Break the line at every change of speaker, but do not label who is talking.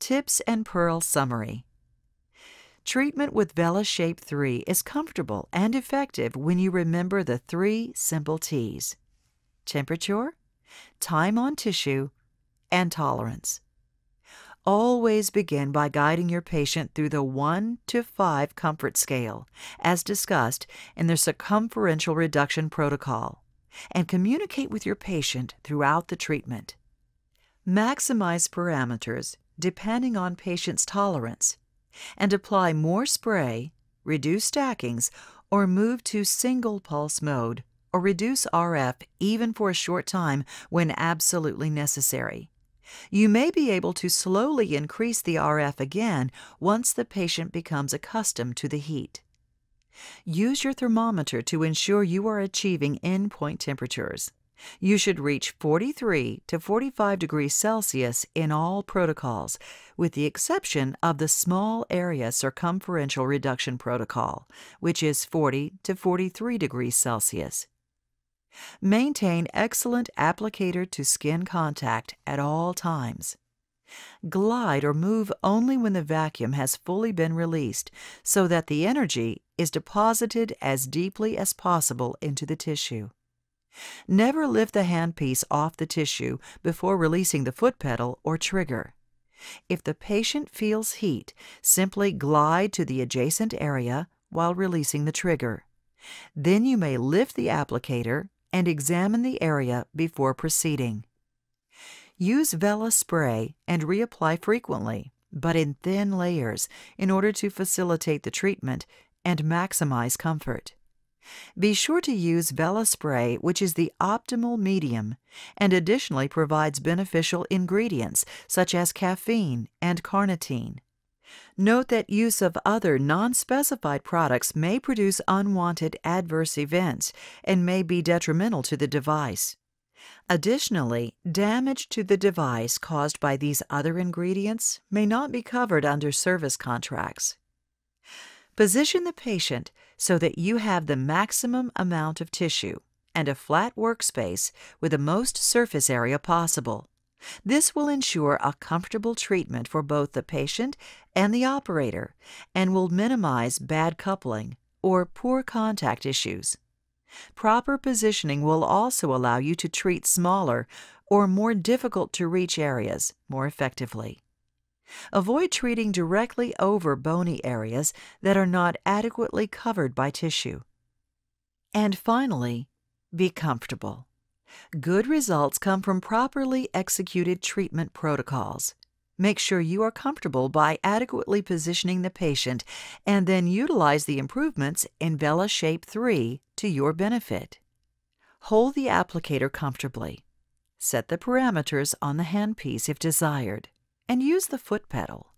Tips and Pearl Summary Treatment with VelaShape 3 is comfortable and effective when you remember the three simple T's temperature, time on tissue, and tolerance. Always begin by guiding your patient through the 1 to 5 comfort scale, as discussed in the circumferential reduction protocol, and communicate with your patient throughout the treatment. Maximize parameters depending on patient's tolerance, and apply more spray, reduce stackings, or move to single pulse mode, or reduce RF even for a short time when absolutely necessary. You may be able to slowly increase the RF again once the patient becomes accustomed to the heat. Use your thermometer to ensure you are achieving endpoint temperatures. You should reach 43 to 45 degrees Celsius in all protocols, with the exception of the small area circumferential reduction protocol, which is 40 to 43 degrees Celsius. Maintain excellent applicator to skin contact at all times. Glide or move only when the vacuum has fully been released so that the energy is deposited as deeply as possible into the tissue. Never lift the handpiece off the tissue before releasing the foot pedal or trigger. If the patient feels heat, simply glide to the adjacent area while releasing the trigger. Then you may lift the applicator and examine the area before proceeding. Use Vela spray and reapply frequently, but in thin layers, in order to facilitate the treatment and maximize comfort. Be sure to use Vela spray, which is the optimal medium and additionally provides beneficial ingredients such as caffeine and carnitine. Note that use of other non-specified products may produce unwanted adverse events and may be detrimental to the device. Additionally, damage to the device caused by these other ingredients may not be covered under service contracts. Position the patient so that you have the maximum amount of tissue and a flat workspace with the most surface area possible. This will ensure a comfortable treatment for both the patient and the operator and will minimize bad coupling or poor contact issues. Proper positioning will also allow you to treat smaller or more difficult to reach areas more effectively. Avoid treating directly over bony areas that are not adequately covered by tissue. And finally, be comfortable. Good results come from properly executed treatment protocols. Make sure you are comfortable by adequately positioning the patient and then utilize the improvements in VelaShape 3 to your benefit. Hold the applicator comfortably. Set the parameters on the handpiece if desired and use the foot pedal.